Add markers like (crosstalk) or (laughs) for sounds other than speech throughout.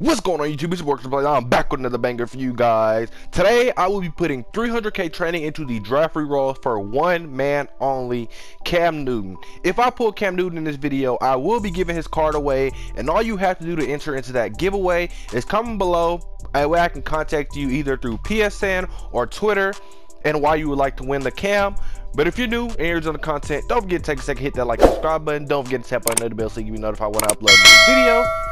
What's going on YouTube? It's Works Play. I'm back with another banger for you guys. Today I will be putting 300k training into the draft reroll for one man only, Cam Newton. If I pull Cam Newton in this video, I will be giving his card away, and all you have to do to enter into that giveaway is comment below. That way I can contact you either through PSN or Twitter, and why you would like to win the Cam. But if you're new and you're enjoying the content, don't forget to take a second, hit that like subscribe button. Don't forget to tap on the bell so you can be notified when I upload a new video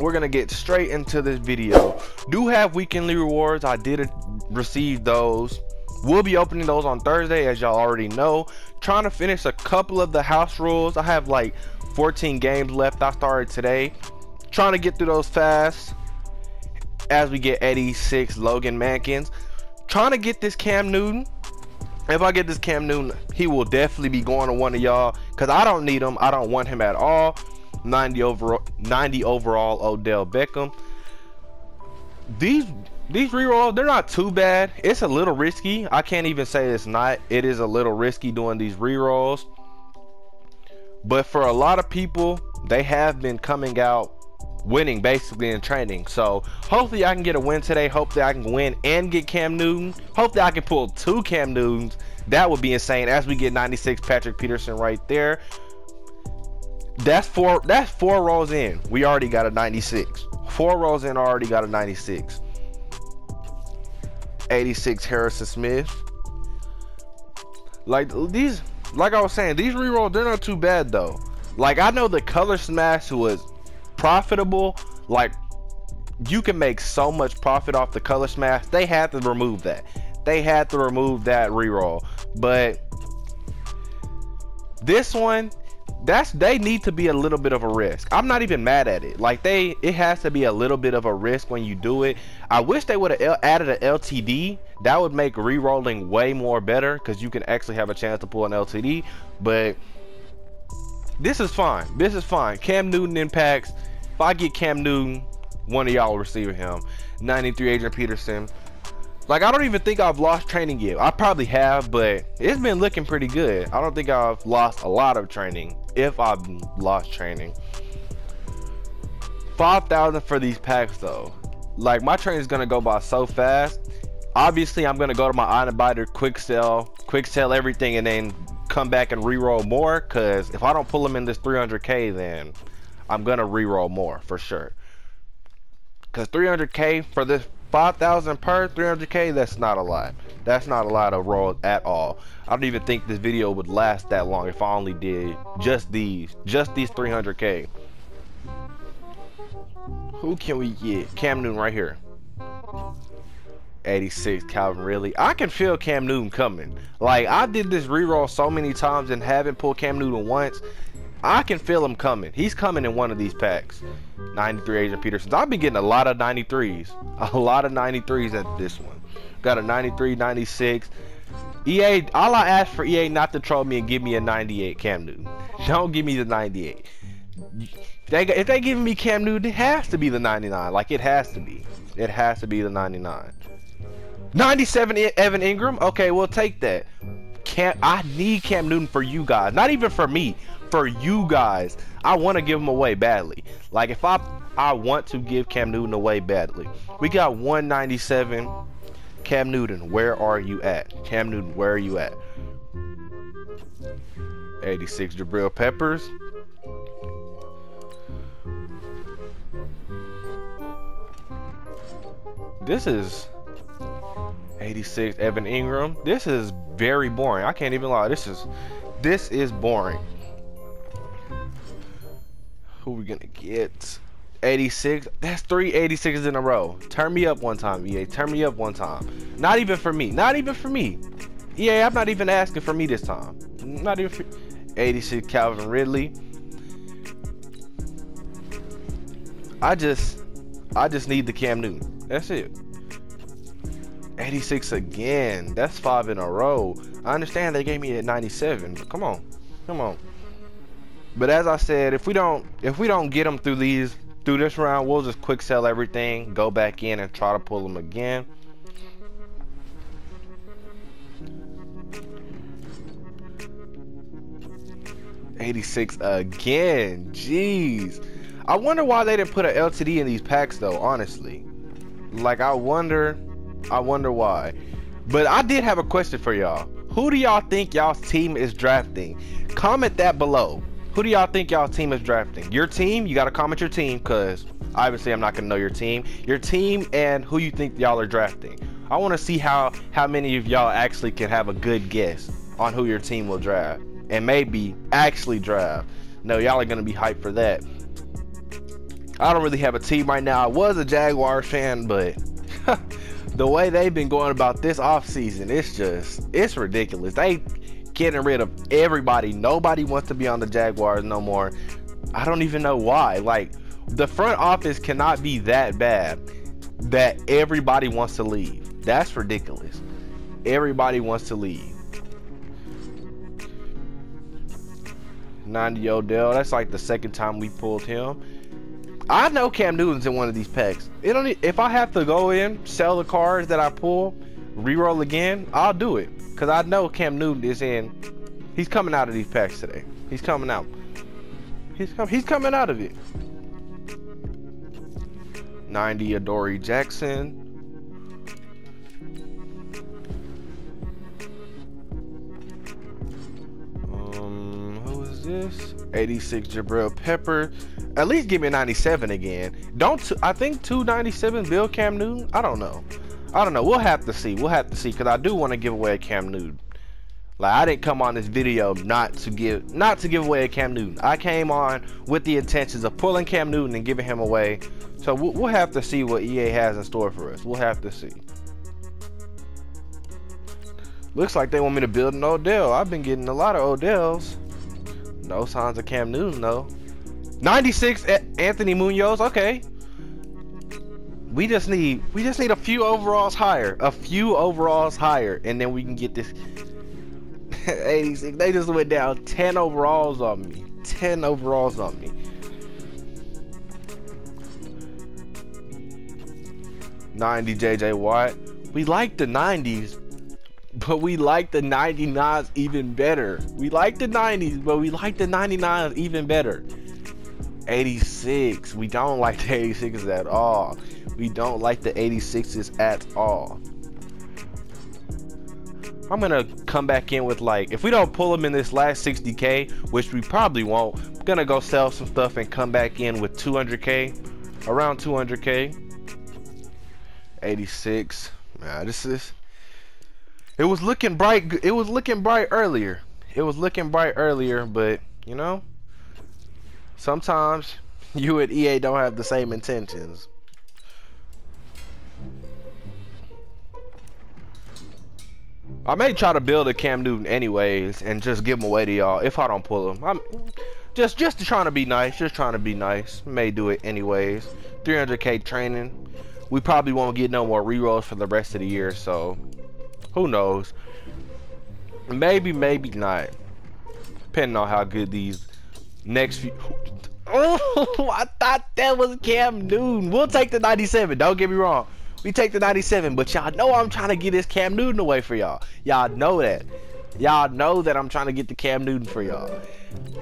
we're gonna get straight into this video. Do have weekly rewards. I did receive those. We'll be opening those on thursday as y'all already know. Trying to finish a couple of the house rules. I have like 14 games left. I started today. Trying to get through those fast as we get eddie six logan mankins. Trying to get this cam newton. If I get this Cam Newton, he will definitely be going to one of y'all because I don't need him. I don't want him at all. 90 overall 90 overall Odell Beckham. These these rerolls, they're not too bad. It's a little risky. I can't even say it's not. It is a little risky doing these rerolls. But for a lot of people, they have been coming out winning basically in training. So hopefully I can get a win today. Hopefully I can win and get Cam Newton. Hopefully I can pull two Cam Newtons. That would be insane as we get 96 Patrick Peterson right there. That's four. That's four rows in. We already got a 96. Four rows in, already got a 96. 86 Harrison Smith. Like these, like I was saying, these rerolls they're not too bad though. Like I know the color smash was profitable. Like you can make so much profit off the color smash. They had to remove that. They had to remove that reroll. But this one, that's they need to be a little bit of a risk. I'm not even mad at it. Like they, it has to be a little bit of a risk when you do it. I wish they would have added an LTD. That would make re-rolling way more better because you can actually have a chance to pull an LTD. But this is fine. This is fine. Cam Newton impacts. If I get Cam Newton, one of y'all will receive him. 93 Adrian Peterson. Like I don't even think I've lost training yet. I probably have, but it's been looking pretty good. I don't think I've lost a lot of training if I've lost training. 5,000 for these packs though. Like my train is gonna go by so fast. Obviously, I'm gonna go to my Unabiter quick sell, quick sell everything, and then come back and re-roll more. Cause if I don't pull them in this 300k, then I'm gonna re-roll more for sure. Cause 300k for this 5,000 per 300k, that's not a lot. That's not a lot of roll at all. I don't even think this video would last that long if I only did just these, just these 300k. Who can we get? Cam Newton right here. 86 Calvin Ridley. I can feel Cam Newton coming. Like I did this reroll so many times and haven't pulled Cam Newton once. I can feel him coming. He's coming in one of these packs. 93 Adrian Petersons. I've been getting a lot of 93s. A lot of 93s at this one. Got a 93, 96. EA, all I ask for EA not to troll me and give me a 98 Cam Newton. (laughs) Don't give me the 98. They, if they give me Cam Newton, it has to be the 99. Like, it has to be. It has to be the 99. 97 Evan Engram? Okay, we'll take that. Cam, I need Cam Newton for you guys. Not even for me for you guys. I want to give him away badly. Like if I I want to give Cam Newton away badly. We got 197. Cam Newton, where are you at? Cam Newton, where are you at? 86 Jabril Peppers. This is 86 Evan Engram. This is very boring. I can't even lie. This is this is boring. Who we gonna get? 86. That's three 86s in a row. Turn me up one time, EA. Turn me up one time. Not even for me. Not even for me. EA, I'm not even asking for me this time. Not even for 86 Calvin Ridley. I just I just need the Cam Newton. That's it. 86 again. That's five in a row. I understand they gave me at 97, but come on. Come on. But as I said, if we don't if we don't get them through these through this round, we'll just quick sell everything, go back in and try to pull them again. Eighty-six again. Jeez. I wonder why they didn't put an LTD in these packs though, honestly. Like I wonder I wonder why. But I did have a question for y'all. Who do y'all think y'all's team is drafting? Comment that below. Who do y'all think y'all team is drafting? Your team? You gotta comment your team because obviously I'm not gonna know your team. Your team and who you think y'all are drafting. I want to see how how many of y'all actually can have a good guess on who your team will draft and maybe actually draft. No, y'all are gonna be hyped for that. I don't really have a team right now. I was a Jaguars fan, but (laughs) the way they've been going about this offseason, it's just it's ridiculous. They getting rid of everybody. Nobody wants to be on the Jaguars no more. I don't even know why. Like the front office cannot be that bad that everybody wants to leave. That's ridiculous. Everybody wants to leave. 90 Odell. That's like the second time we pulled him. I know Cam Newton's in one of these packs. It. If I have to go in, sell the cards that I pull, re-roll again, I'll do it. Cause I know Cam Newton is in. He's coming out of these packs today. He's coming out. He's com He's coming out of it. 90 Adoree Jackson. Um, who is this? 86 Jabril Pepper. At least give me a 97 again. Don't I think 297 Bill Cam Newton? I don't know. I don't know. We'll have to see. We'll have to see because I do want to give away a Cam Newton. Like I didn't come on this video not to give not to give away a Cam Newton. I came on with the intentions of pulling Cam Newton and giving him away. So we'll, we'll have to see what EA has in store for us. We'll have to see. Looks like they want me to build an Odell. I've been getting a lot of Odells. No signs of Cam Newton though. 96 Anthony Munoz. Okay. We just need we just need a few overalls higher. A few overalls higher and then we can get this (laughs) 86. They just went down 10 overalls on me. 10 overalls on me. Ninety JJ Watt. We like the 90s, but we like the 99s even better. We like the 90s, but we like the 99s even better. 86. We don't like the 86s at all. We don't like the 86s at all. I'm gonna come back in with like, if we don't pull them in this last 60k, which we probably won't, I'm gonna go sell some stuff and come back in with 200k, around 200k. 86. Man, this is. It was looking bright. It was looking bright earlier. It was looking bright earlier, but you know, sometimes (laughs) you at EA don't have the same intentions. I may try to build a Cam Newton anyways and just give him away to y'all if I don't pull him. I'm just just trying to be nice, just trying to be nice. May do it anyways. 300k training. We probably won't get no more rerolls for the rest of the year, so who knows? Maybe, maybe not. Depending on how good these next few. Oh, (laughs) I thought that was Cam Newton. We'll take the 97. Don't get me wrong. We take the 97, but y'all know I'm trying to get this Cam Newton away for y'all. Y'all know that. Y'all know that I'm trying to get the Cam Newton for y'all.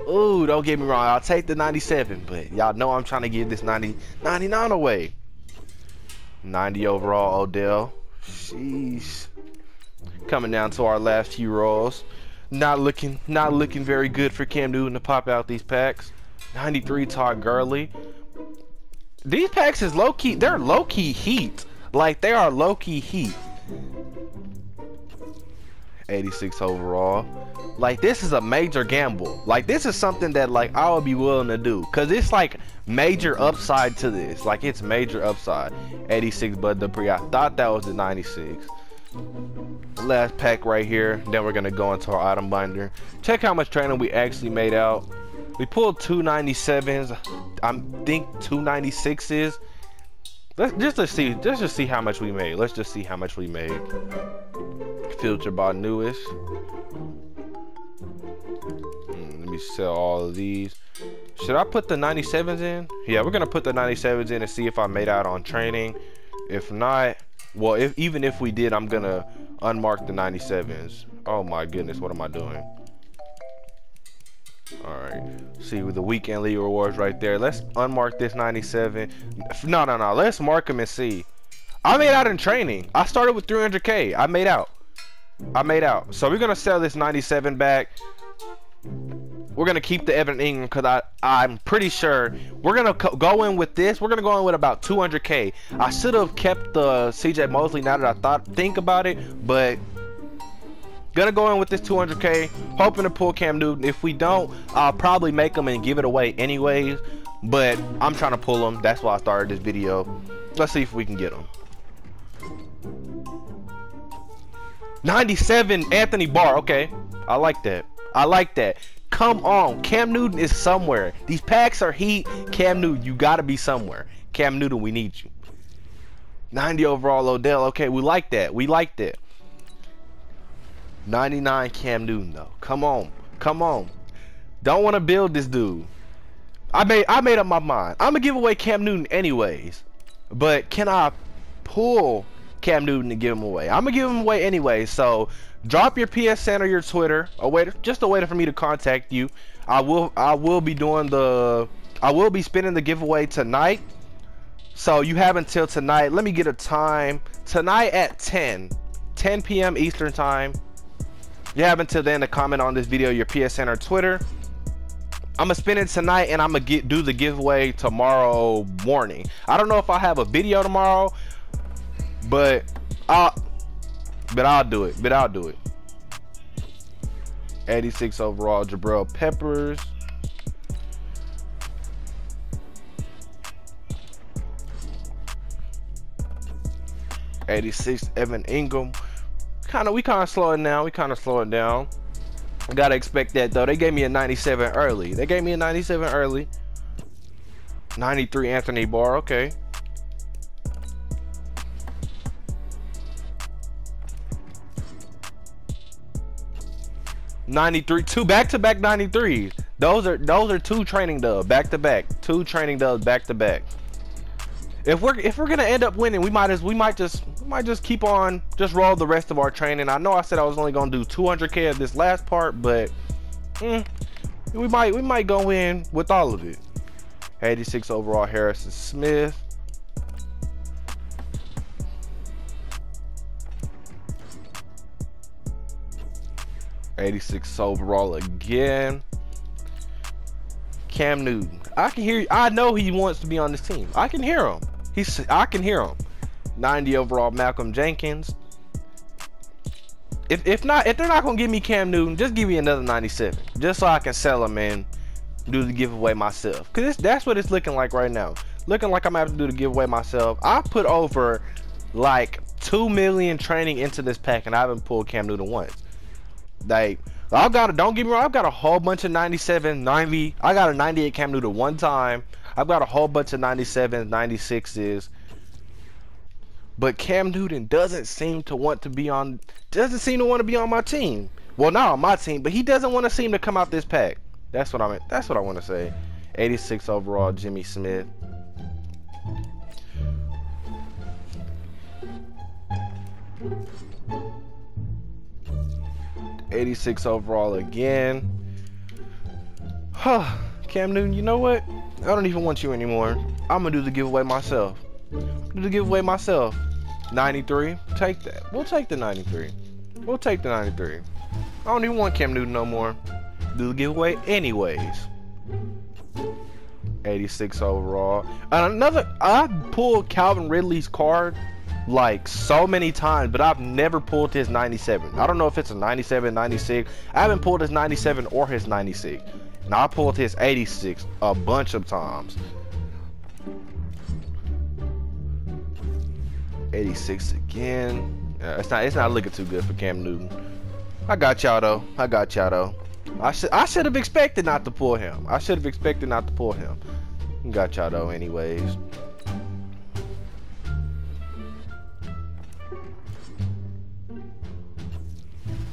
Ooh, don't get me wrong. I'll take the 97, but y'all know I'm trying to give this 90, 99 away. 90 overall, Odell. Sheesh. Coming down to our last few rolls. Not looking, not looking very good for Cam Newton to pop out these packs. 93 Todd Gurley. These packs is low key. They're low key heat. Like they are low key heat. 86 overall. Like this is a major gamble. Like this is something that like I would be willing to do. Cause it's like major upside to this. Like it's major upside. 86 Bud Dupree. I thought that was the 96. Last pack right here. Then we're gonna go into our item binder. Check how much training we actually made out. We pulled 297s. I think 296s. Let's just see, just see how much we made. Let's just see how much we made. Filter by newest. Hmm, let me sell all of these. Should I put the 97s in? Yeah, we're gonna put the 97s in and see if I made out on training. If not, well, if even if we did, I'm gonna unmark the 97s. Oh my goodness, what am I doing? Alright. See with the weekend league rewards right there. Let's unmark this 97. No, no, no. Let's mark him and see. I made out in training. I started with 300k. I made out. I made out. So we're gonna sell this 97 back. We're gonna keep the Evan Engram because I I'm pretty sure we're gonna go in with this. We're gonna go in with about 200k. I should have kept the CJ Mosley now that I thought think about it, but gonna go in with this 200k, hoping to pull Cam Newton. If we don't, I'll probably make them and give it away anyways. But I'm trying to pull them. That's why I started this video. Let's see if we can get them. 97 Anthony Barr. Okay. I like that. I like that. Come on. Cam Newton is somewhere. These packs are heat. Cam Newton, you got to be somewhere. Cam Newton, we need you. 90 overall Odell. Okay, we like that. We like that. 99 Cam Newton though. Come on. Come on. Don't want to build this dude. I made I made up my mind. I'm gonna give away Cam Newton anyways. But can I pull Cam Newton to give him away. I'm gonna give him away anyway. So drop your PSN or your Twitter, a way to, just a way for me to contact you. I will I will be doing the I will be spinning the giveaway tonight. So you have until tonight. Let me get a time. Tonight at 10, 10 p.m. Eastern time. You have until then to comment on this video, your PSN or Twitter. I'm gonna spend it tonight and I'm gonna get do the giveaway tomorrow morning. I don't know if I have a video tomorrow, but I'll but I'll do it. But I'll do it. 86 overall Jabril Peppers. Eighty-six Evan Engram. Kind of, we kind of slowing down. We kind of slowing down. Gotta expect that though. They gave me a 97 early. They gave me a 97 early. 93 Anthony Barr. Okay. 93 two back to back 93s those are those are two training dubs back to back two training dubs back to back if we're if we're gonna end up winning we might as we might just we might just keep on just roll the rest of our training. I know i said i was only gonna do 200k of this last part but mm, we might we might go in with all of it. 86 overall harrison smith. 86 overall again. Cam Newton. I can hear. I know he wants to be on this team. I can hear him. He's. I can hear him. 90 overall Malcolm Jenkins. If if not, if they're not gonna give me Cam Newton, just give me another 97, just so I can sell him and do the giveaway myself. Cause that's what it's looking like right now. Looking like I'm gonna have to do the giveaway myself. I put over like two million training into this pack, and I haven't pulled Cam Newton once. Like I've got a, don't get me wrong, I've got a whole bunch of 97, 90. I got a 98 Cam Newton one time. I've got a whole bunch of 97s, 96s. But Cam Newton doesn't seem to want to be on doesn't seem to want to be on my team. Well, not on my team, but he doesn't want to seem to come out this pack. That's what I mean. That's what I want to say. 86 overall, Jimmy Smith. 86 overall again. Huh. Cam Newton, you know what? I don't even want you anymore. I'm gonna do the giveaway myself. Do the giveaway myself. 93. Take that. We'll take the 93. We'll take the 93. I don't even want Cam Newton no more. Do the giveaway anyways. 86 overall. And another, I pulled Calvin Ridley's card like so many times, but I've never pulled his 97. I don't know if it's a 97, 96. I haven't pulled his 97 or his 96. And I pulled his 86 a bunch of times. 86 again. Uh, it's not it's not looking too good for Cam Newton. I got y'all though. I got y'all though. I should I should have expected not to pull him. I should have expected not to pull him. Got y'all though anyways.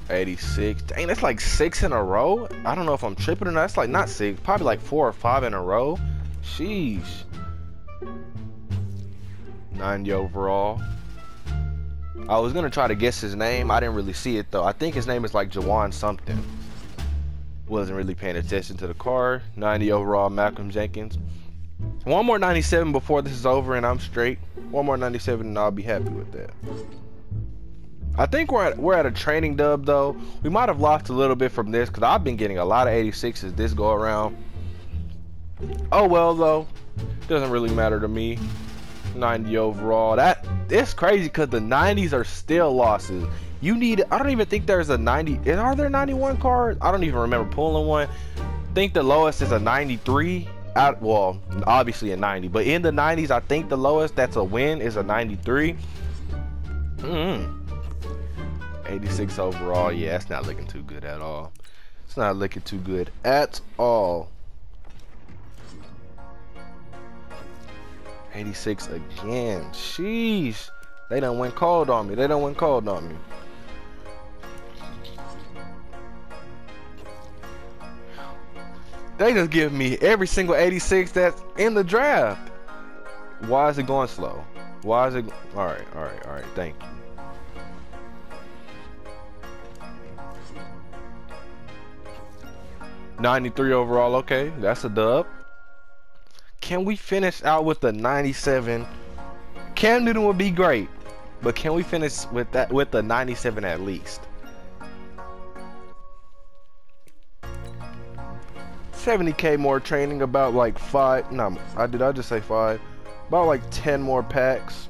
86. Dang, that's like six in a row. I don't know if I'm tripping or not. That's like not six, probably like four or five in a row. Sheesh. 90 overall. I was gonna try to guess his name. I didn't really see it though. I think his name is like Jawan something. Wasn't really paying attention to the car. 90 overall, Malcolm Jenkins. One more 97 before this is over and I'm straight. One more 97 and I'll be happy with that. I think we're at, we're at a training dub though. We might have lost a little bit from this because I've been getting a lot of 86s this go around. Oh well though, doesn't really matter to me. 90 overall. That it's crazy because the 90s are still losses. You need. I don't even think there's a 90. Are there 91 cards? I don't even remember pulling one. Think the lowest is a 93. Out well, obviously a 90, but in the 90s, I think the lowest that's a win is a 93. Mm. 86 overall. Yeah, it's not looking too good at all. It's not looking too good at all. 86 again. Sheesh. They don't went cold on me. They don't went cold on me. They just give me every single 86 that's in the draft. Why is it going slow? Why is it? All right, all right, all right. Thank you. Ninety-three overall. Okay, that's a dub. Can we finish out with the 97? Cam Newton would be great, but can we finish with that with the 97 at least? 70k more training, about like five. No, I did. I just say five. About like 10 more packs,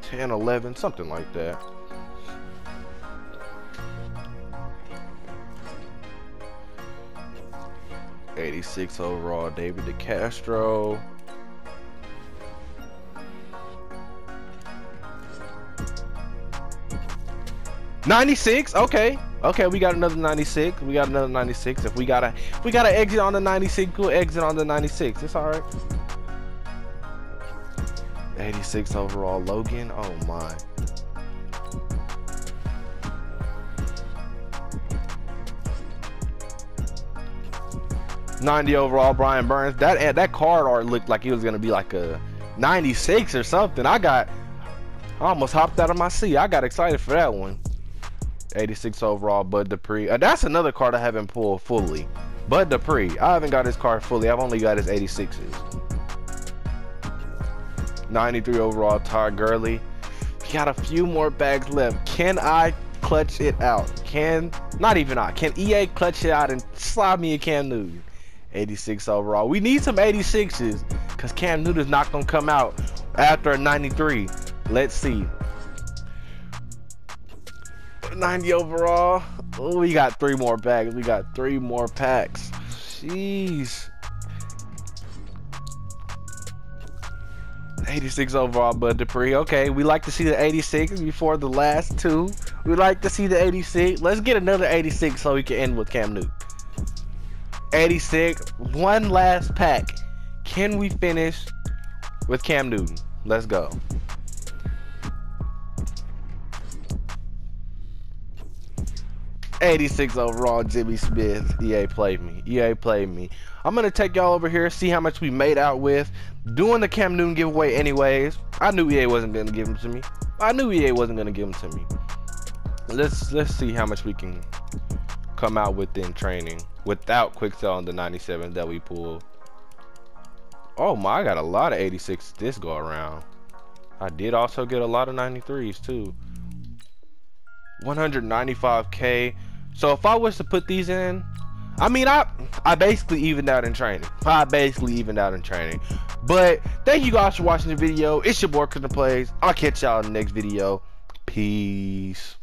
10, 11, something like that. Eighty-six overall, David DeCastro. Ninety-six. Okay. Okay, we got another 96. We got another 96. If we gotta, if we gotta exit on the 96, we'll exit on the 96. It's all right. 86 overall, Logan. Oh my. Ninety overall, Brian Burns. That eh, that card art looked like it was gonna be like a 96 or something. I got, I almost hopped out of my seat. I got excited for that one. 86 overall, Bud Dupree. Uh, that's another card I haven't pulled fully. Bud Dupree. I haven't got his card fully. I've only got his 86s. 93 overall, Todd Gurley. We got a few more bags left. Can I clutch it out? Can, not even I, can EA clutch it out and slide me a Cam Newton? 86 overall. We need some 86s because Cam Newton's not going to come out after a 93. Let's see. 90 overall. Oh, we got three more bags. We got three more packs. Jeez. 86 overall, Bud Dupree. Okay, we like to see the 86 before the last two. We like to see the 86. Let's get another 86 so we can end with Cam Newton. 86. One last pack. Can we finish with Cam Newton? Let's go. 86 overall, Jimmy Smith. EA played me. EA played me. I'm to take y'all over here, see how much we made out with. Doing the Cam Newton giveaway anyways. I knew EA wasn't to give him to me. I knew EA wasn't to give him to me. Let's let's see how much we can come out with in training without quick sell on the 97 that we pulled. Oh my, I got a lot of 86 this go around. I did also get a lot of 93s too. 195k so if I was to put these in, I mean, I I basically evened out in training. I basically evened out in training. But thank you guys for watching the video. It's your boy Christian Plays. I'll catch y'all in the next video. Peace.